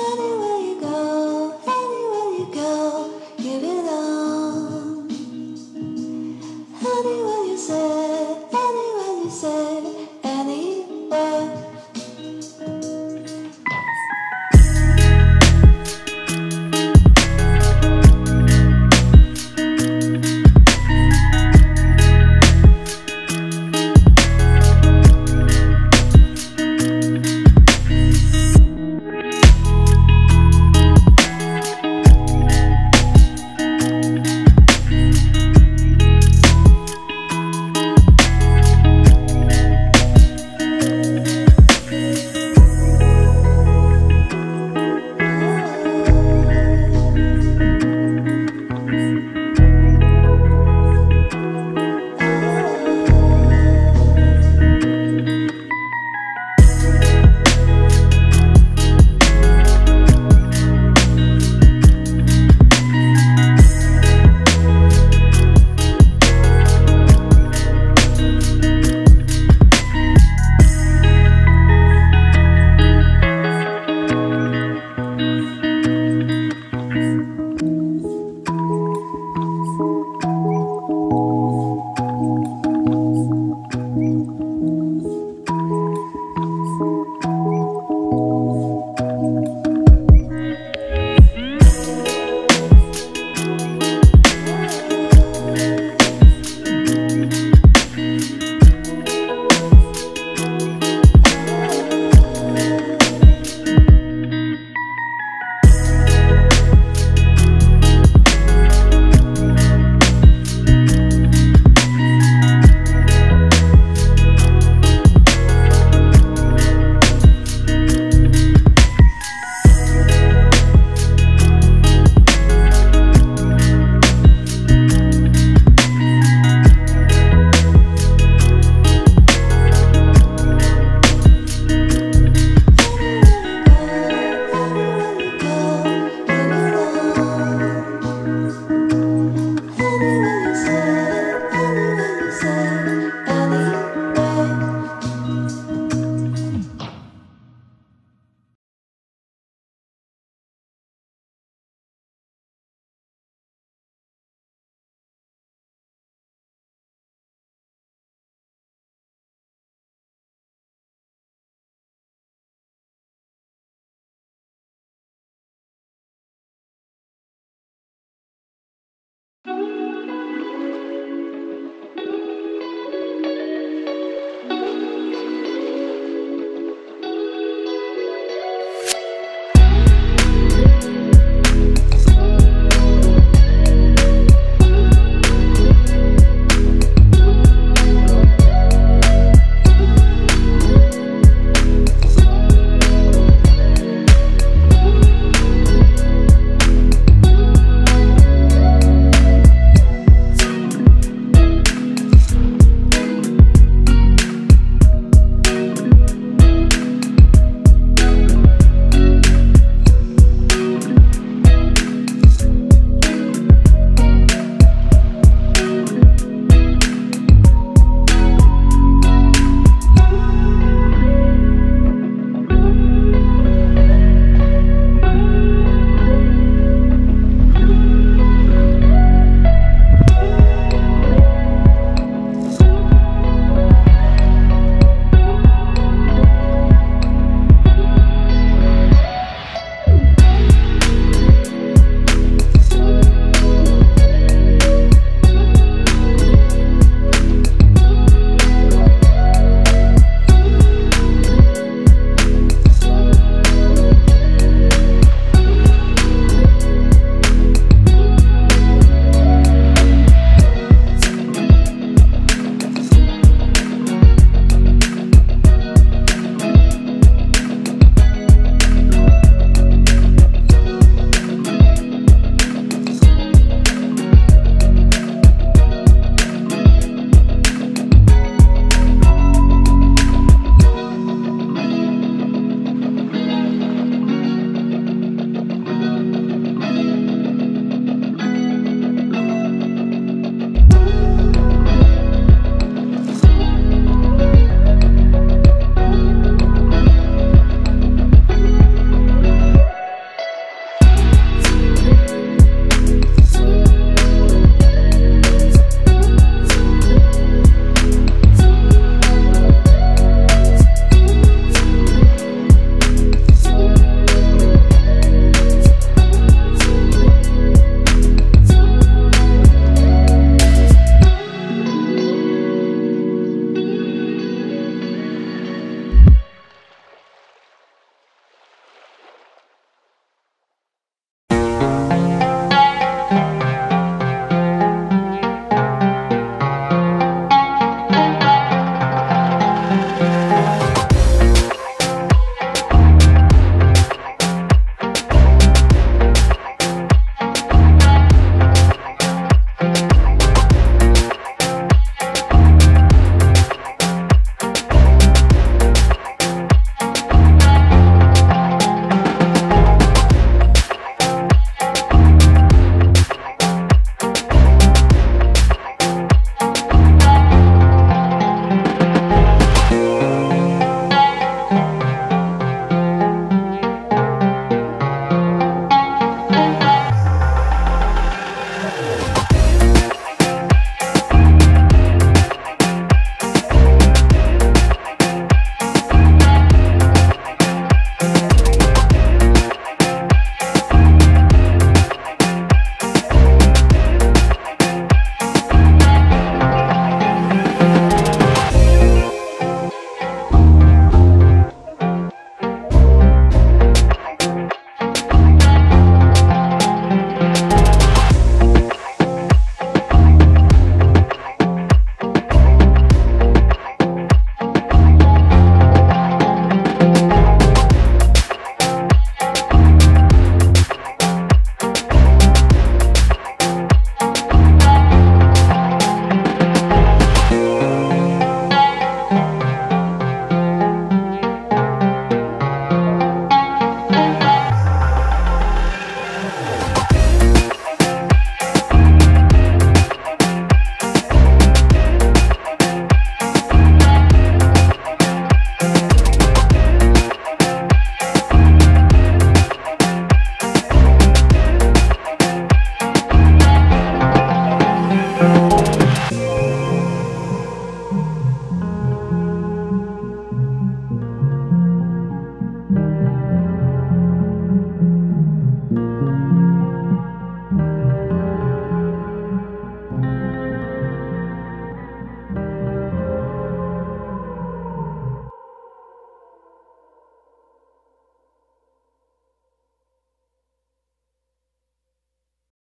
Anyway.